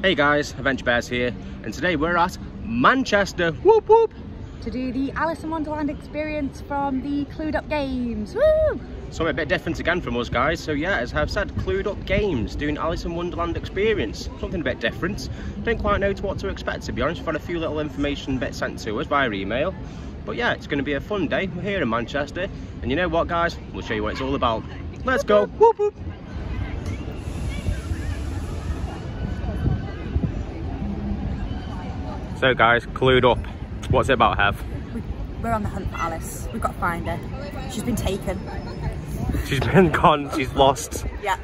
Hey guys, Adventure Bears here, and today we're at Manchester, whoop whoop! To do the Alice in Wonderland experience from the CluedUpp Games, woo! Something a bit different again from us guys, so yeah, as I've said, CluedUpp Games, doing Alice in Wonderland experience, something a bit different. Don't quite know what to expect to be honest, we've had a few little information bits sent to us via email. But yeah, it's going to be a fun day, we're here in Manchester, and you know what guys, we'll show you what it's all about. Let's go, whoop whoop! So guys, clued up. What's it about, Hev? We're on the hunt for Alice. We've got to find her. She's been taken. She's been gone, she's lost. Yeah.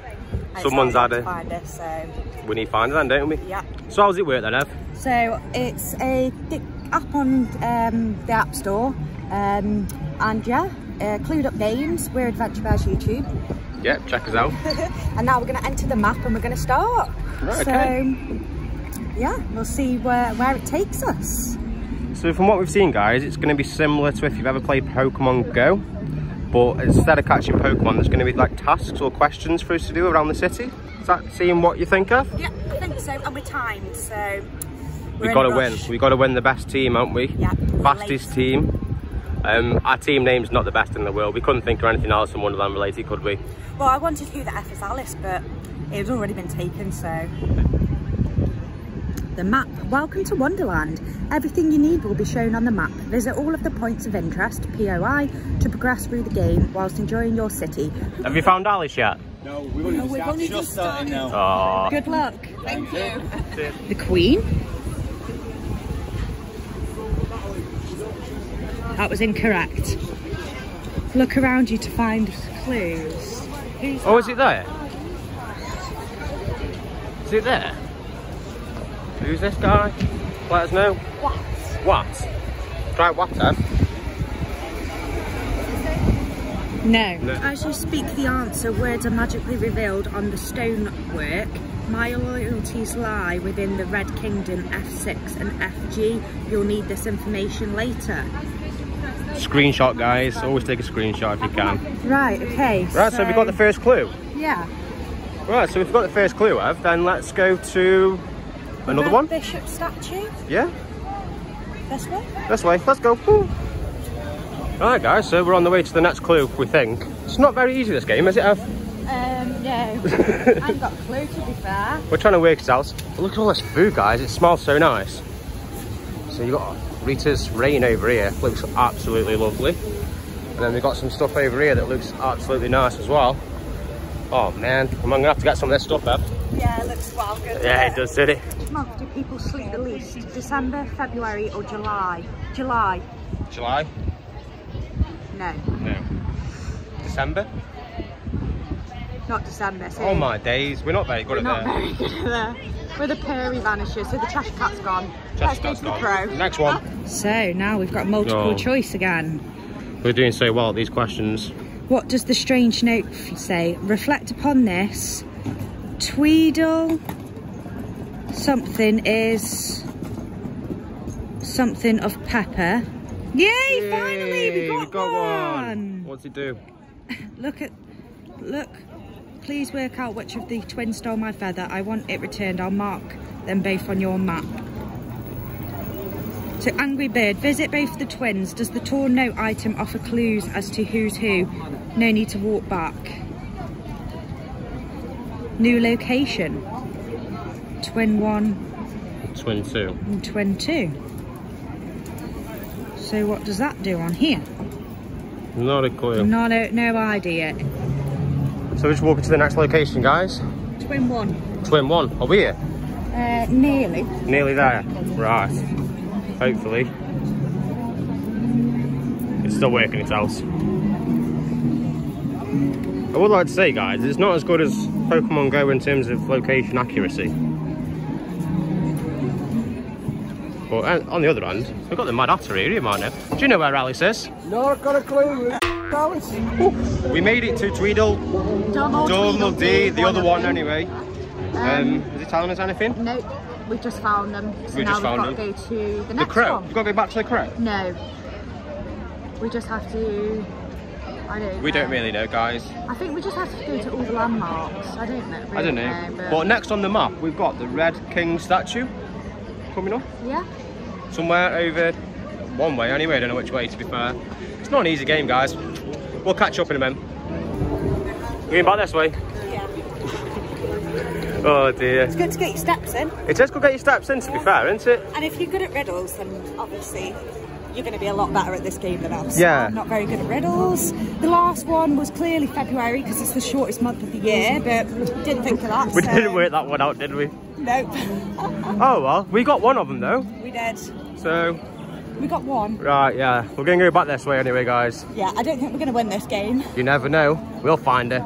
Someone's had her. Find her, so We need to find her then, don't we? yeah. So how does it work then, Hev? So it's a app on um, the App Store, um, and yeah, uh, CluedUpp Games. We're Adventure Bears YouTube, Yeah, check us out. and now we're going to enter the map and we're going to start. Right, so okay. Yeah, we'll see where where it takes us. So from what we've seen guys, it's going to be similar to if you've ever played Pokemon Go. But instead of catching Pokemon, there's going to be like tasks or questions for us to do around the city. Is that seeing what you think of? Yeah, I think so, and we're timed, so We've got to win. We've got to win the best team, haven't we? Yeah, Fastest late. team. Um, our team name's not the best in the world. We couldn't think of anything else in Wonderland related, could we? Well, I wanted Who the F is Alice, but it had already been taken, so. The map. Welcome to Wonderland. Everything you need will be shown on the map. Visit all of the points of interest, POI, to progress through the game whilst enjoying your city. Have you found Alice yet? No, we've only, No, we've just, only just just started started. now. Oh, Good luck. Thank you. The Queen? That was incorrect. Look around you to find clues. Who's oh is it there? Is it there? Who's this guy? Let us know. What? What? Try what, Hev? No. No. As you speak the answer, words are magically revealed on the stonework. My loyalties lie within the Red Kingdom F6 and FG. You'll need this information later. Screenshot, guys. Always take a screenshot if you can. Right, okay. Right, so, we've got the first clue. Yeah. Right, so we've got the first clue, Ev. Then let's go to another one. Bishop statue. Yeah, This way. this way. Let's go. Woo. Right, guys. So we're on the way to the next clue. We think it's not very easy this game, is it, Ev? Um, no. I haven't got a clue to be fair. We're trying to work it out. But look at all this food, guys. It smells so nice. So you've got Rita's rain over here. Looks absolutely lovely. And then we've got some stuff over here that looks absolutely nice as well. Oh man, am I'm gonna have to get some of this stuff, Ev. Yeah, it looks well good. Yeah, it does, did it? Which month do people sleep the least? December, February or July? July. July? No, No. December? not December. So Oh my days, we're not very good at that. Not that. very good at that. Where the prairie vanishes, so the trash Cat's gone. Let's go Chestnut's to the gone. crow. Next one. So now we've got multiple Oh. choice again. We're doing so well at these questions. What does the strange note say? Reflect upon this. Tweedle. Something is something of pepper. Yay! finally, we got, one. What's it do? Look at, look. Please work out which of the twins stole my feather. I want it returned. I'll mark them both on your map. So Angry Bird, visit both the twins. Does the torn note item offer clues as to who's who? No need to walk back. New location. Twin one Twin two. and twin two. So what does that do on here? Not a clue. No, no, no idea. So we're just walking to the next location, guys. Twin one. Twin one. Are we here? Uh, nearly. Nearly there. Right. Hopefully. It's still working its out. I would like to say, guys, it's not as good as Pokemon Go in terms of location accuracy. But uh, on the other hand, we've got the Mad Hatter here, might have. Do you know where Alice is? No, I've got a clue. Alice. We made it to Tweedle, Dormal D, the other one anyway. Um, is it telling us anything? No, we've just found them. So We now just found we've got them. to go to the The next crow. one. We've got to go back to the crow. No. We just have to I don't We don't really know, guys. I think we just have to go to all the landmarks. I don't know. I don't really know. but- But next on the map, we've got the Red King statue coming up. yeah. Somewhere over one way anyway, I don't know which way to be fair. It's not an easy game guys. We'll catch up in a minute. Going back this way? Yeah. Oh dear. It's good to get your steps in. It is good to get your steps in to be fair, isn't it? And if you're good at riddles, then obviously you're going to be a lot better at this game than us. Yeah. I'm not very good at riddles. The last one was clearly February because it's the shortest month of the year, but didn't think of that. We so- didn't work that one out, did we? Nope. Oh well, we got one of them though. we did. So, We got one. right, yeah. We're going to go back this way anyway, guys. Yeah, I don't think we're going to win this game. You never know. We'll find it.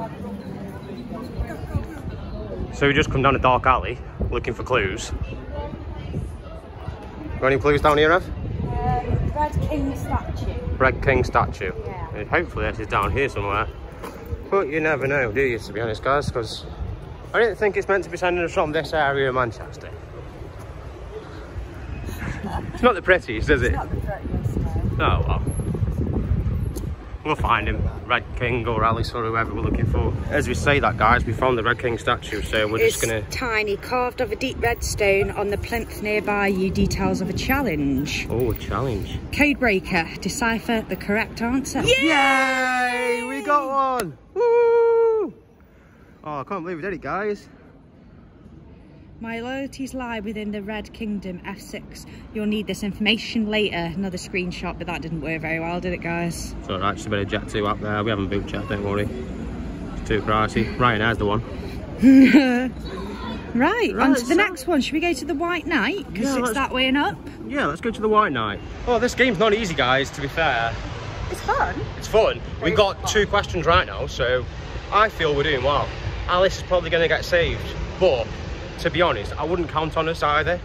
So we just come down a dark alley looking for clues. Got any clues down here, Ev? Um, Red King statue. Red King statue. Yeah. Hopefully this is down here somewhere. But you never know, do you, to be honest, guys? Because I don't think it's meant to be sending us from this area of Manchester. It's not the prettiest, is it? Not the prettiest, no. Oh, well. We'll find him. Red King or Alice or whoever we're looking for. As we say that, guys, we found the Red King statue, so we're It's just going to... tiny, carved of a deep red stone on the plinth nearby you details of a challenge. Oh, a challenge. Codebreaker, decipher the correct answer. Yay! We got one! Woo! Oh, I can't believe we did it, guys. My loyalties lie within the Red Kingdom F6. You'll need this information later. Another screenshot, but that didn't work very well, did it, guys? It's alright, just a bit of Jet 2 up there. We haven't booked yet, don't worry. It's too pricey. Ryanair's the one. Right, Right, on to the so- next one. Should we go to the White Knight? Because Yeah, it's that way and up. Yeah, let's go to the White Knight. Oh, this game's not easy, guys, to be fair. It's fun. It's fun. We've got two questions right now, so I feel we're doing well. Alice is probably going to get saved, but to be honest, I wouldn't count on us either.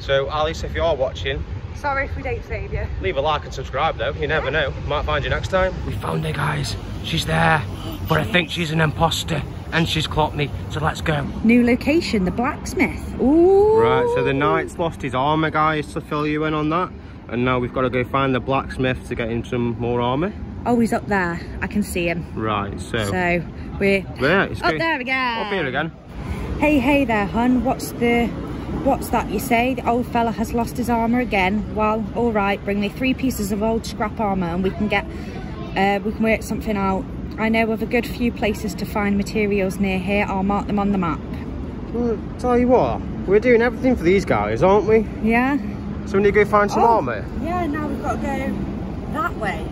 So, Alice, if you're watching, Sorry if we don't save you. leave a like and subscribe though. You never know. Might find you next time. We found her, guys. She's there, but I think she's an imposter and she's clocked me. So let's go. New location, the blacksmith. Ooh. Right, so the knight's lost his armour, guys, to fill you in on that. And now we've got to go find the blacksmith to get him some more armour. Oh, he's up there. I can see him. Right, so... So we're there, it's up good. there again. Up here again. Hey, hey there, hun. What's the, what's that you say? The old fella has lost his armour again. Well, all right. Bring me three pieces of old scrap armour, and we can get, uh, we can work something out. I know of a good few places to find materials near here. I'll mark them on the map. Well, tell you what, we're doing everything for these guys, aren't we? Yeah. So we need to go find some Oh. armour. Yeah, now we've got to go that way.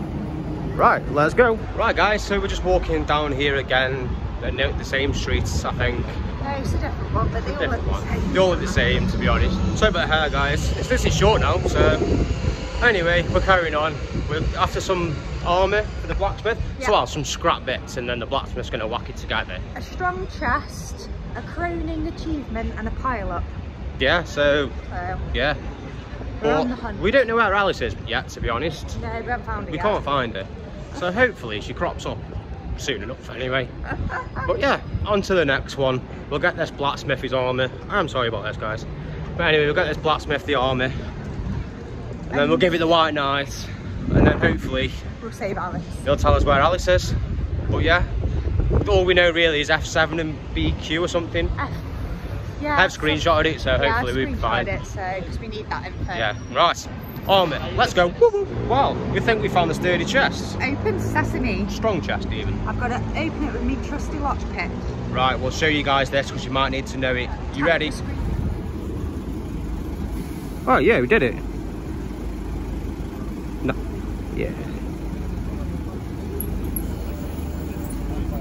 Right, let's go. Right, guys, so we're just walking down here again. The, the same streets, I think. No, it's a different one, but they all look the same. They all look the same, to be honest. Sorry about the hair, guys. It's this is short now, so... Anyway, we're carrying on. We're after some armour for the blacksmith. Yeah. So, well, some scrap bits, and then the blacksmith's going to whack it together. A strong chest, a crowning achievement, and a pile up. Yeah, so, So, yeah. We're on the hunt. we don't know where Alice is yet, to be honest. no, we haven't found it We yet. can't find her. So hopefully she crops up soon enough anyway. But yeah, on to the next one. We'll get this blacksmith his armour. I'm sorry about this guys. But anyway, we'll get this blacksmith the armour. And then we'll give it the white knight. And then hopefully We'll save Alice. he'll tell us where Alice is. But yeah, all we know really is F7 and BQ or something. Yeah. I've screenshotted it, so yeah, hopefully I've we'll be fine. screenshotted it, so because we need that info. Yeah, right. Armour, let's go. Woo woo. Wow, we think we found the sturdy chest. Open sesame. Strong chest even. I've got to open it with me trusty watch lockpick. Right, we'll show you guys this because you might need to know it. You ready? Oh yeah, we did it. No. Yeah.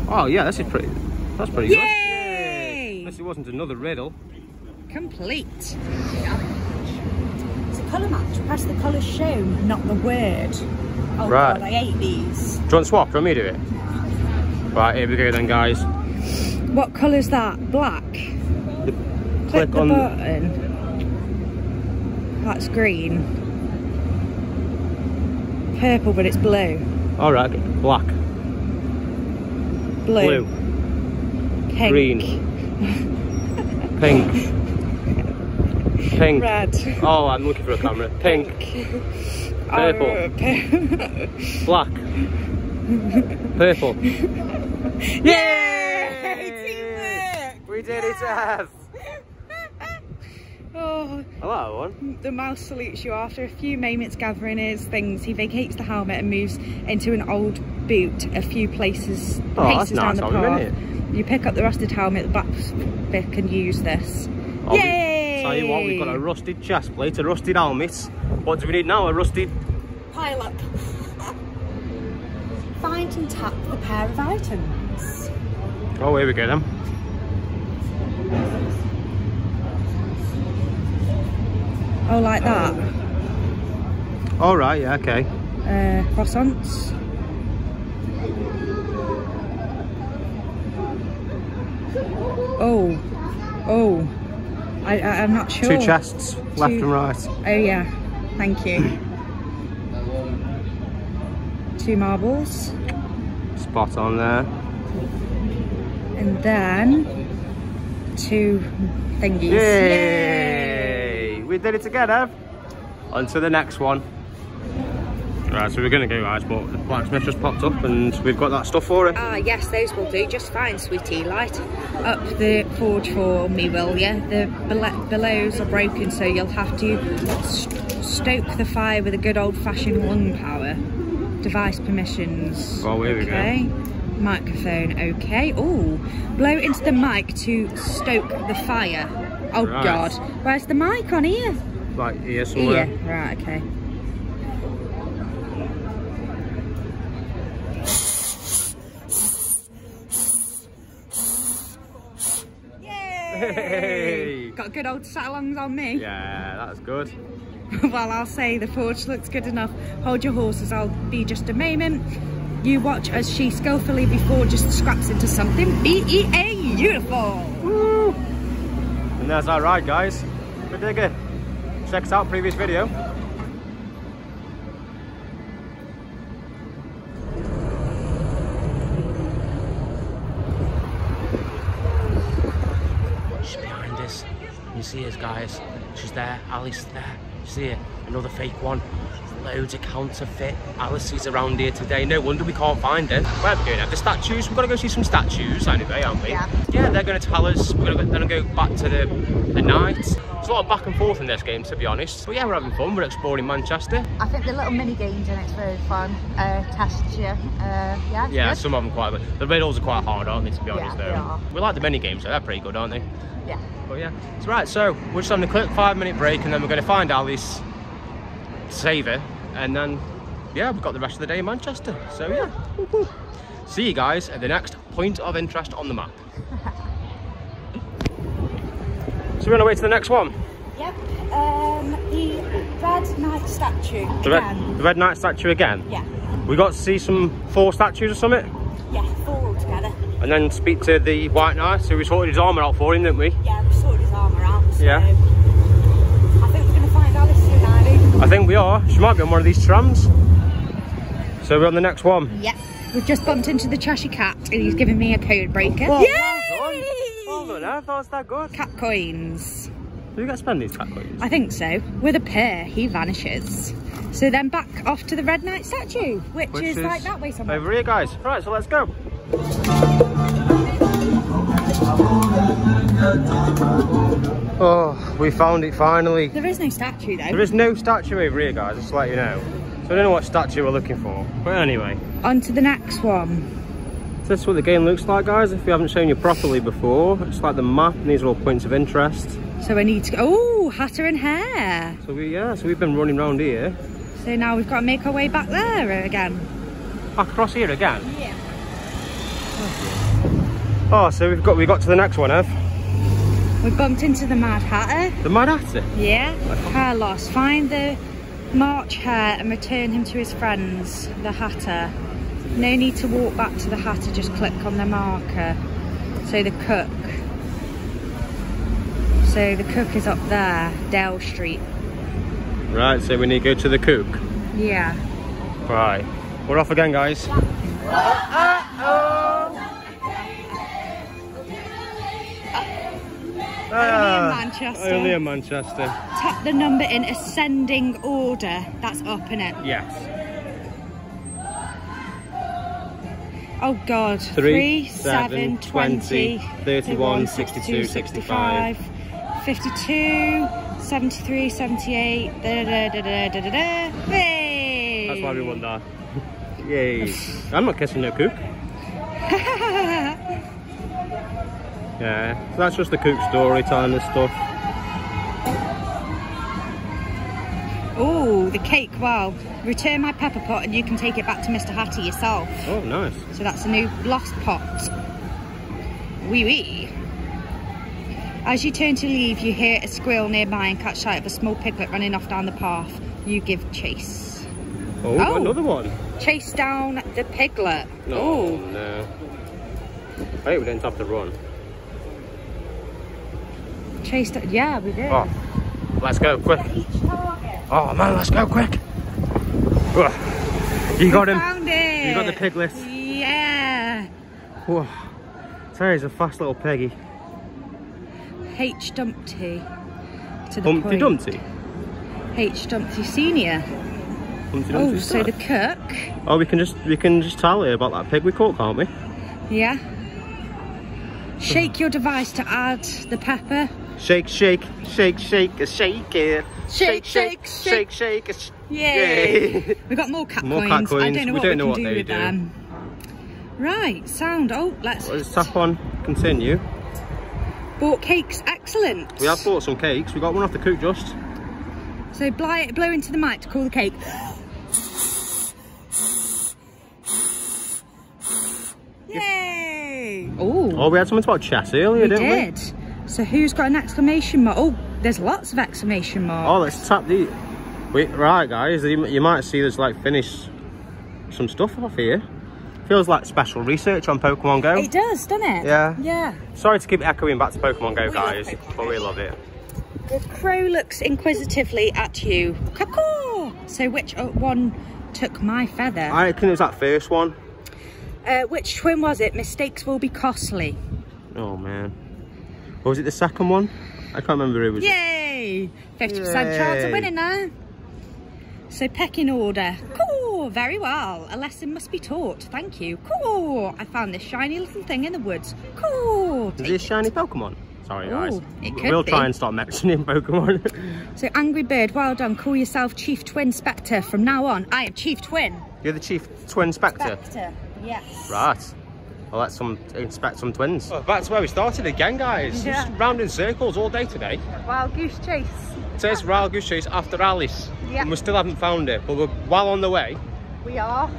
Oh yeah, this is pretty. That's pretty good. Yay! Unless it wasn't another riddle. Complete. Colour match. Press the colour shown, not the word. Oh Right. god, I hate these. Do you want to swap? Do you want me to do it? Right, here we go then, guys. What colour's that? Black. Click, Click the on. button. That's green. Purple, but it's blue. All right, black, Blue. blue, Pink. green, pink, pink. Red. Oh, I'm looking for a camera. Pink, purple. Oh, pur- black, Purple. Yay! We did it, Ev! Oh, I like that one. the mouse salutes you after a few moments gathering his things. He vacates the helmet and moves into an old boot a few places Oh, paces down nice the path. You pick up the rusted helmet, the backpack can use this. We- Yay! Tell you what, we've got a rusted chest plate, a rusted helmet. What do we need now? A rusted... pile up. Find and tap the pair of items. Oh, here we go then. Oh, like that. All right, yeah, okay. Uh, croissants. Oh, oh. I, I'm not sure. Two chests, left and right. Oh yeah, thank you. Two marbles, Spot on there. and then two thingies. Yay! We did it together. On to the next one. Right, so we're going to go, guys, but the blacksmith just popped up and we've got that stuff for it. Ah, yes, those will do just fine, sweetie. Light up the forge for me, will ya? The bellows are broken, so you'll have to st- stoke the fire with a good old-fashioned lung power. Device permissions. Oh, here we go. okay. Microphone, okay. Oh, blow into the mic to stoke the fire. Oh, Right. God. Where's the mic on here? Right here somewhere. Here. Right, okay. Hey! Got good old sat-alongs on me. Yeah, that's good. well, I'll say the forge looks good enough. Hold your horses, I'll be just a moment. You watch as she skillfully before just scraps into something. B-E-A, beautiful. And there's our ride, guys. Good digger. Check us out, previous video. Guys. She's there. Alice there. See her? Another fake one. Loads of counterfeit. Alice is around here today. No wonder we can't find her. Where are we going now? The statues. We've got to go see some statues anyway, aren't we? Yeah. Yeah, they're going to tell us. We're going to go back to the, the night. There's a lot of back and forth in this game, to be honest. But yeah, we're having fun. We're exploring Manchester. I think the little mini games in it's very fun. Uh, tests you. Uh, yeah. Yeah, good. some of them quite good. The riddles are quite hard, aren't they, to be honest, they though? are. We like the mini games, so they're pretty good, aren't they? Yeah. But yeah, it's right. So we're just having a quick five minute break, and then we're going to find Alice, save her, and then yeah, we've got the rest of the day in Manchester. So yeah, see you guys at the next point of interest on the map. so we're on our way to the next one. Yep. Um, the red knight statue. The red, the red knight statue again. Yeah. We got to see some four statues or something, Yeah, four altogether. and then speak to the white knight. So we sorted his armour out for him, didn't we? Yeah, we sorted his armour out. So Yeah. I think we're going to find Alice soon, Ivy. I think we are. She might be on one of these trams. So we're on the next one. Yep. We've just bumped into the Cheshire Cat and he's giving me a code breaker. Oh, Yay! well done. Well done, eh? Ev. That was that good. Cat coins. Do we get to spend these cat coins? I think so. With a pair, he vanishes. So then back off to the Red Knight statue, which, Which is, like that way somewhere. Over here, guys. Right, so let's go. Oh, we found it finally. There is no statue though. There is no statue over here, guys, just to let you know. So I don't know what statue we're looking for. But anyway, On to the next one. so this is what the game looks like, guys. If we haven't shown you properly before, it's like the map, and these are all points of interest. So I need to go. Oh, Hatter and Hare. So we, yeah, so we've been running around here. So now we've got to make our way back there again. Back across here again. Yeah. Oh, oh so we've got we got to the next one, Ev. We bumped into the Mad Hatter. The Mad Hatter. Yeah. Hare lost. Find the March Hare and return him to his friends, the Hatter. No need to walk back to the Hatter, just click on the marker. So the cook. So the cook is up there, Dale Street. Right, so we need to go to the cook. Yeah. Right, we're off again, guys. Only in Manchester. Ah, Only in Manchester. Tap the number in ascending order. That's up in it. Yes. Oh God. Three, 3, seven, 20, 31, 62, 65. 52, 73, 78. Da, da, da, da, da, da, da. Hey! That's why we won that. Yay. I'm not kissing no kook. Yeah, so that's just the kook story telling us stuff. Oh, the cake, wow. Return my pepper pot and you can take it back to Mr. Hattie yourself. Oh, nice. So that's a new lost pot. Wee wee. As you turn to leave, you hear a squeal nearby and catch sight of a small piglet running off down the path. You give chase. Oh, Oh. another one. Chase down the piglet. Oh, no. Hey, we didn't have to run. Chase down. Yeah, we did. Oh, let's go, quick. Oh, man, let's go, quick. You got We him. Found it. You got the piglet. Yeah. Whoa. Terry's a fast little peggy. H Dumpty. To the Humpty point. Dumpty. H Dumpty Senior. Humpty Oh, Dumpty's so the cook. Oh, we can just we can just tell you about that pig we caught, can't we? Yeah. Shake your device to add the pepper. Shake, shake, shake, shake, a shake it. Shake, shake, shake, shake, shake. a Yay! We got more cat More coins. cat I coins. don't know We what don't we know what do they with do. them. Right, sound. Oh, let's. Let's tap on continue. Bought cakes, excellent. We have bought some cakes. We got one off the cook just. So blow, blow into the mic to call the cake. Yay! Oh, Oh, we had something about chess earlier, we didn't did. So who's got an exclamation mark? Oh, there's lots of exclamation marks. Oh, let's tap the. Wait, right, guys. You, you might see there's like finished some stuff off here. Feels like special research on Pokemon Go. It does, doesn't it? Yeah. Yeah. Sorry to keep echoing back to Pokemon Go, love guys, Pokemon but we love it. The crow looks inquisitively at you. Caw! So which uh, one took my feather? I reckon it was that first one. Uh, which twin was it? Mistakes will be costly. Oh man. Or was it the second one? I can't remember who it was. Yay! 50% chance of winning now. So pecking order. Cool, very well. A lesson must be taught. Thank you. Cool. I found this shiny little thing in the woods. Cool. Is this shiny Pokemon? Sorry, guys. Ooh, it could we'll be. try and start mentioning Pokemon. So Angry Bird, well done. Call yourself Chief Twin Spectre. From now on, I am Chief Twin. You're the chief twin spectre. Spectre. Yes. Right. Well, let's some inspect some twins. back to where we started again, guys. Yeah. Just rounding circles all day today. Wild Goose Chase. So it's Wild Goose Chase after Alice. Yeah. And we still haven't found her, but we're well on the way. We are.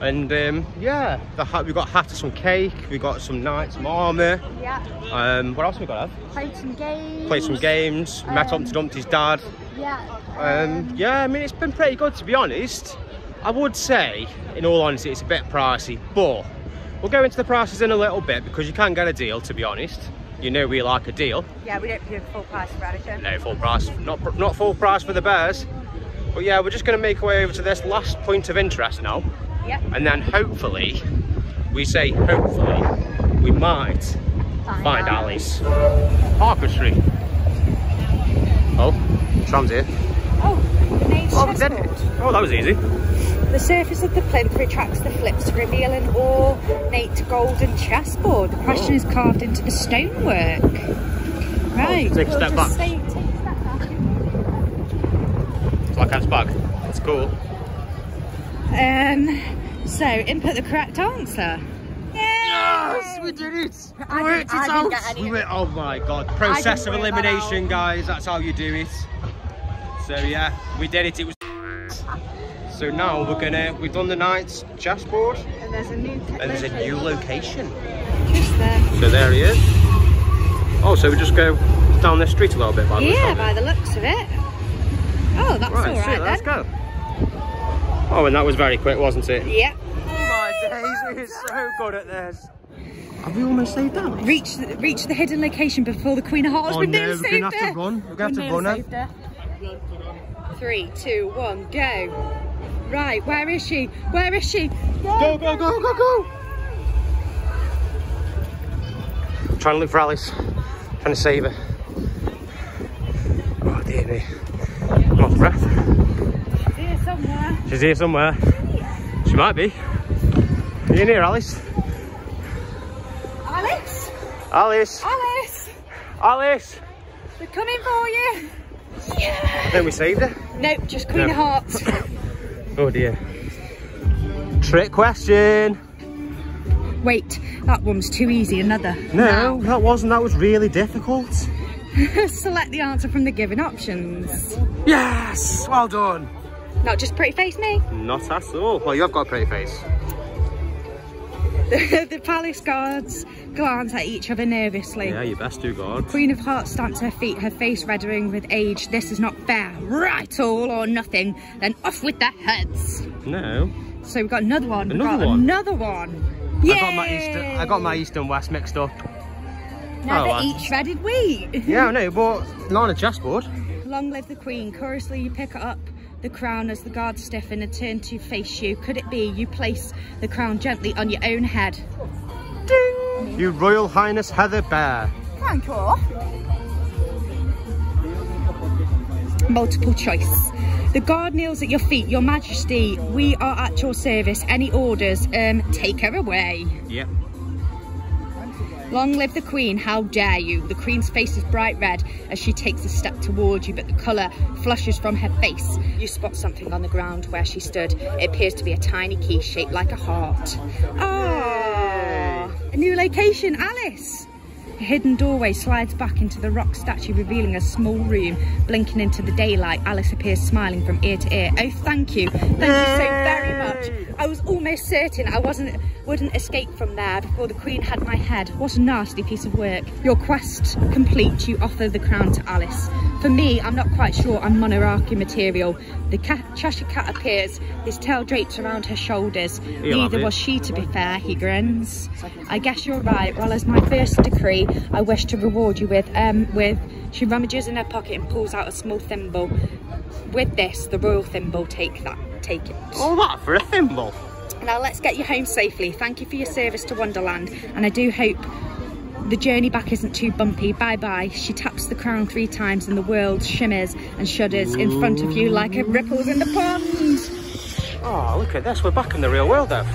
And um, yeah, the we've got hat of some cake, we've got some knights, some armour. Yeah. Um, what else have we got to have? Played some games. Played some games, met Um, Humpty Dumpty's dad. Yeah. Um, yeah, I mean, it's been pretty good to be honest. I would say, in all honesty, it's a bit pricey, but we'll go into the prices in a little bit because you can't get a deal, to be honest. You know we like a deal. Yeah, we don't do full price for Radisson. No full price, not not full price for the bears. But yeah, we're just going to make our way over to this last point of interest now, Yep. and then hopefully, we say hopefully, we might find Alice. Parker Street. Oh, tram's here. Oh, Oh, did it. Oh, that was easy. The surface of the plinth retracts the flips, revealing ornate golden chessboard. The question Oh. is carved into the stonework. Right. take a we'll step back. stay- take a step back. It's like Ant's bag. It's cool. Um, so, input the correct answer. Yay! we did it. I didn't- I didn't get We of went, oh my god, process of didn't that elimination, guys. That's how you do it. So yeah, we did it. It was. So now we're gonna. We've done the night's chessboard, And there's a new and there's a new location. Just there. So there he is. Oh, so we just go down this street a little bit, by the Yeah, looks by the looks of it. Oh, that's Right, all so right let's go. Oh, and that was very quick, wasn't it? Yep. Oh my days, we're so good at this. Have we almost saved that? Reach the, reach the hidden location before the Queen of Hearts. Oh we no, nearly we're gonna have her. to run. We're gonna We have to run nearly her. saved her. Three, two, one, go. Right, where is she? Where is she? Go, go, go, go, go! Trying to look for Alice. Trying to save her. Oh dear me. I'm off breath. Here somewhere. She's here somewhere. She might be. Are you in here, Alice? Alice! Alice, Alice! we're coming for you. Yeah. Then we saved her. Nope, just Queen No. of Hearts. Oh dear. Trick question. Wait, that one's too easy. Another. No, that wasn't. That was really difficult. Select the answer from the given options. Yes! Well done. Not just pretty face me. Not at all. Well, you have got a pretty face. the palace guards glance at each other nervously. Yeah, you best do, God. Queen of Hearts stamps her feet, her face reddening with age. This is not fair. Right, all or nothing. Then off with their heads. No. So we've got another one. We've Another got one? Another one. I got my east. I got my east and west mixed up. Now Oh, well. eat shredded wheat. Yeah, I know, but not on a chessboard. Long live the Queen. Curiously, you pick it up the crown as the guards stiffen and turn to face you. Could it be you place the crown gently on your own head? Ding! You Royal Highness Heather Bear. Thank you. Multiple choice. The guard kneels at your feet. Your Majesty, we are at your service. Any orders? Um, take her away. Yep. Long live the Queen, how dare you? The Queen's face is bright red as she takes a step towards you, but the colour flushes from her face. You spot something on the ground where she stood. It appears to be a tiny key shaped like a heart. Ah, a new location, Alice! A hidden doorway slides back into the rock statue, revealing a small room. Blinking into the daylight, Alice appears smiling from ear to ear. Oh, thank you. Thank you so very much. I was almost certain I wasn't wouldn't escape from there before the Queen had my head. What a nasty piece of work. Your quest complete, you offer the crown to Alice. For me, I'm not quite sure I'm monarchy material. The cat, Cheshire Cat appears, his tail drapes around her shoulders. He'll Neither was she, to be fair, he grins. I guess you're right. Well, as my first decree, I wish to reward you with, um, with, she rummages in her pocket and pulls out a small thimble. With this, the royal thimble, take that, take it. All that for a thimble. Now let's get you home safely. Thank you for your service to Wonderland, and I do hope the journey back isn't too bumpy. Bye bye. She taps the crown three times, and the world shimmers and shudders in front of you like it ripples in the pond. Oh, look at this. We're back in the real world, Ev.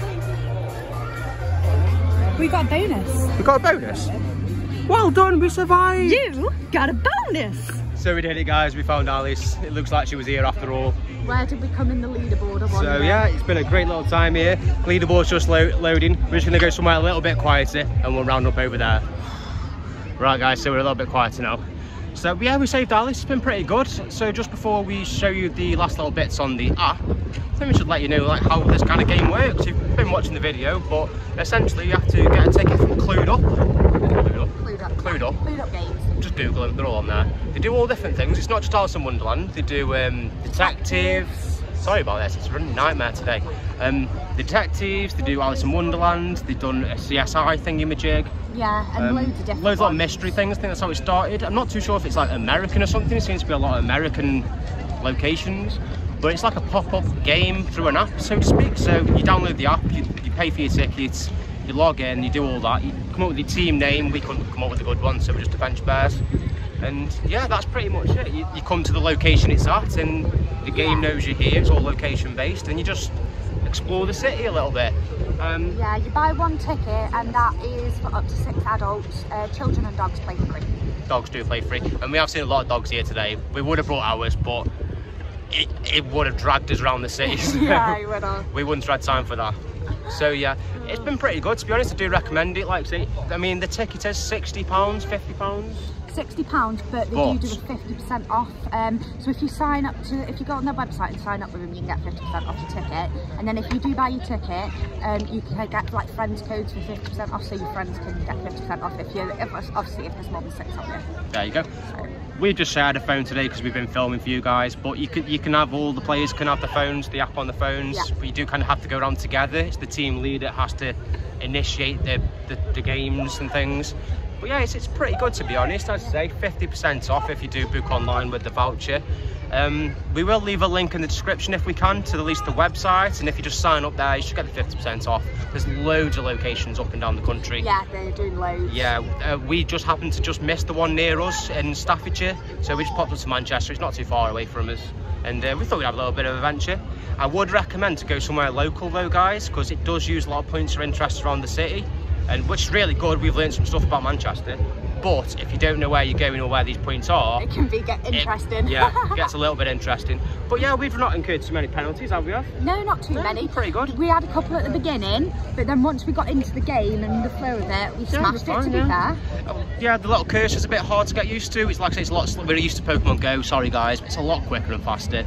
We got a bonus. We got a bonus. Well done, we survived. You got a bonus. So we did it, guys. We found Alice. It looks like she was here after all. Where did we come in the leaderboard? So yeah, it's been a great little time here. Leaderboard's just lo loading. We're just gonna go somewhere a little bit quieter and we'll round up over there. Right guys, so we're a little bit quieter now. So yeah, we saved Alice, it's been pretty good. So just before we show you the last little bits on the app, I think we should let you know like how this kind of game works. You've been watching the video, but essentially you have to get a ticket from CluedUpp. CluedUpp. Clued up. CluedUpp. Games. Just Google them, they're all on there. They do all different things. It's not just Alice in Wonderland. They do um, detectives. Sorry about this, it's a running nightmare today. Um, detectives, they do Alice in Wonderland. They've done a CSI thingy-majig. Yeah, and Um, loads of different loads of mystery things. I think that's how it started. I'm not too sure if it's like American or something. It seems to be a lot of American locations. But it's like a pop-up game through an app, so to speak. So you download the app, you, you pay for your tickets, you log in, you do all that. You come up with your team name. We couldn't come up with a good one, so we're just a bench bears. And yeah, that's pretty much it. You, you come to the location it's at, and the game knows you're here. It's all location based, and you just explore the city a little bit. Um, Yeah, you buy one ticket and that is for up to six adults. Uh, children and dogs play free. dogs do play free and we have seen a lot of dogs here today we would have brought ours but it, it would have dragged us around the city so Yeah, you would have. we wouldn't have had time for that so yeah it's been pretty good to be honest i do recommend it like say i mean the ticket is 60 pounds 50 pounds sixty pounds, but they do do a fifty percent off. Um, so if you sign up to, if you go on their website and sign up with them, you can get fifty percent off your ticket. And then if you do buy your ticket, um, you can get like friends codes for fifty percent off, so your friends can get fifty percent off if you, if, obviously if there's more than six of you. there you go we've just shared a phone today because we've been filming for you guys but you can you can have all the players can have the phones the app on the phones. Yeah. but you do kind of have to go around together. It's the team leader has to initiate the, the, the games and things but yeah it's, it's pretty good to be honest i'd say 50 percent off if you do book online with the voucher um, we will leave a link in the description if we can to at least the website and if you just sign up there you should get the 50 percent off there's loads of locations up and down the country Yeah, they're doing loads. yeah, uh, we just happened to just miss the one near us in Staffordshire, so we just popped up to Manchester. It's not too far away from us, and uh, we thought we'd have a little bit of adventure. I would recommend to go somewhere local though, guys, because it does use a lot of points of interest around the city. And which is really good. We've learned some stuff about Manchester. But if you don't know where you're going or where these points are, It can be get it- interesting. yeah, it gets a little bit interesting. But yeah, we've not incurred too many penalties, have we? Have? No, not too No, many. pretty good. We had a couple at the beginning, but then once we got into the game and the flow of it, we Yeah, smashed we're it to fine, be yeah. fair. Oh, Yeah, the little cursor's a bit hard to get used to. It's like I say, it's a lot. We're used to Pokemon Go. Sorry, guys, but it's a lot quicker and faster.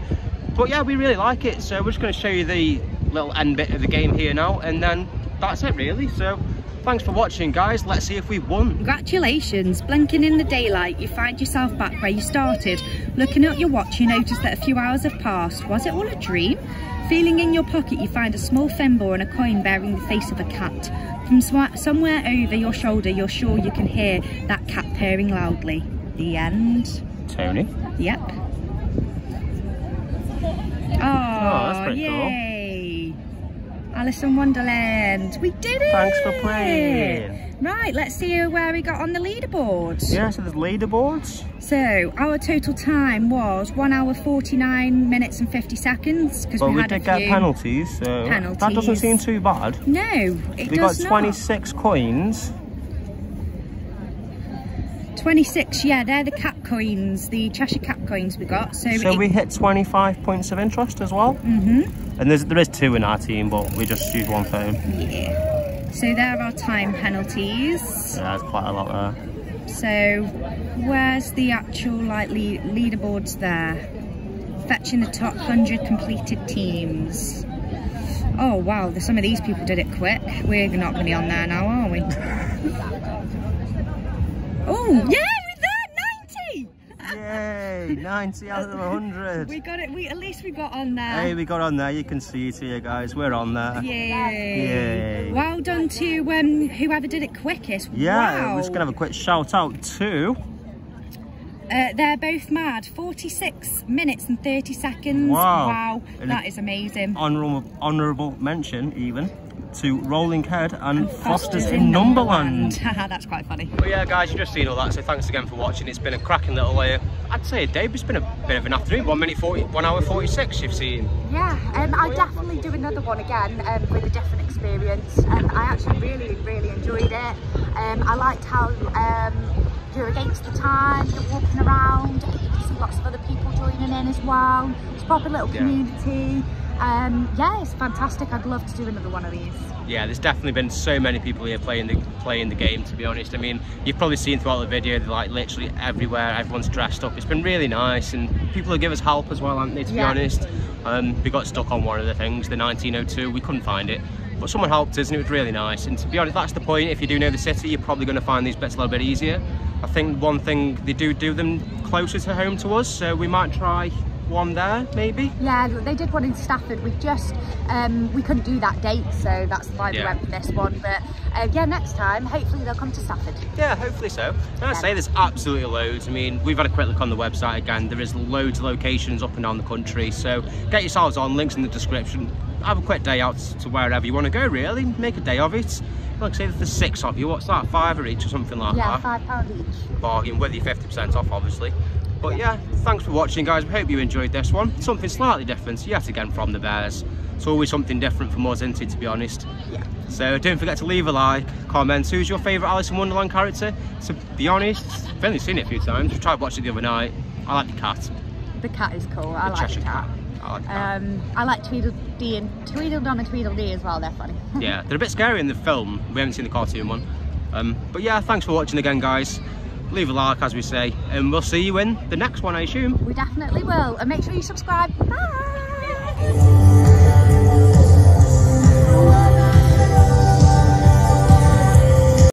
But yeah, we really like it. So we're just going to show you the little end bit of the game here now, and then that's it really. So thanks for watching, guys. Let's see if we won. Congratulations, blinking in the daylight, you find yourself back where you started. Looking at your watch, you notice that a few hours have passed. Was it all a dream? Feeling in your pocket, you find a small thimble and a coin bearing the face of a cat. From somewhere over your shoulder, you're sure you can hear that cat purring loudly. The end. Tony. Yep. Oh, that's pretty oh, cool. Alice in Wonderland. We did it! Thanks for playing. Right, let's see where we got on the leaderboard. Yeah, so there's leaderboards. So, our total time was 1 hour 49 minutes and 50 seconds. because But we, we had did get penalties, so that doesn't seem too bad. No, it We got does not. 26 coins. 26, yeah, they're the cap coins, the Cheshire cap coins we got. So, So it- we hit 25 points of interest as well. Mhm. And there's, there is two in our team, but we just use one phone. Yeah. So there are time penalties. Yeah, there's quite a lot there. So where's the actual like le leaderboards there? Fetching the top 100 completed teams. Oh wow, some of these people did it quick. We're not going to be on there now, are we? oh, yeah, we're there, 90! Yay! 90 out of 100. We got it, we at least we got on there. Hey, we got on there. You can see it here, guys. We're on there. Yay. Yay. Well done to um, whoever did it quickest. Yeah, wow. we're just gonna have a quick shout out to. Uh, they're both mad. 46 minutes and 30 seconds. Wow. Wow, And that amazing. Honourable, honourable mention, even to Rolling Head and Foster's Foster's in Numberland. Haha, That's quite funny. But yeah, guys, you've just seen all that, so thanks again for watching. It's been a cracking little, uh, I'd say a day, but it's been a bit of an afternoon. One minute 40, one hour 46 you've seen. Yeah, um, I'll definitely do another one again um, with a different experience. Um, I actually really, really enjoyed it. Um, I liked how um, you're against the time, you're walking around, you can see lots of other people joining in as well. It's a proper little Yeah. community. Um, yeah, it's fantastic. I'd love to do another one of these. Yeah, there's definitely been so many people here playing the playing the game. To be honest, I mean, you've probably seen throughout the video, they're like literally everywhere. Everyone's dressed up. It's been really nice, and people will give us help as well, haven't they? To Yeah. be honest, um, we got stuck on one of the things, the 1902. We couldn't find it, but someone helped us, and it was really nice. And to be honest, that's the point. If you do know the city, you're probably going to find these bits a little bit easier. I think one thing they do do them closer to home to us, so we might try one there, maybe. Yeah, they did one in Stafford. We just um, we couldn't do that date, so that's why we went for this one. But uh, yeah, next time, hopefully they'll come to Stafford. Yeah, hopefully so. And I'd say there's absolutely loads. I mean, we've had a quick look on the website again. There is loads of locations up and down the country. So get yourselves on, links in the description. Have a quick day out to wherever you want to go, really. Make a day of it. Like say, there's six of you. What's that? Five or each or something like that? Yeah, five pound each. Bargain with your 50% off, obviously. But yeah, thanks for watching, guys. We hope you enjoyed this one. Something slightly different, yet again, from the Bears. It's always something different from us, isn't it, to be honest? Yeah. So don't forget to leave a like, comment, who's your favourite Alice in Wonderland character? To be honest, I've only seen it a few times. I tried watching it the other night. I like the cat, The cat is cool. I the like Cheshire the cat. I like the. Um, I like Tweedledee and Tweedledum and Tweedledee as well. They're funny. yeah, they're a bit scary in the film. We haven't seen the cartoon one. Um, but yeah, thanks for watching again, guys. Leave a like, as we say, and we'll see you in the next one, I assume. we definitely will. And make sure you subscribe. Bye.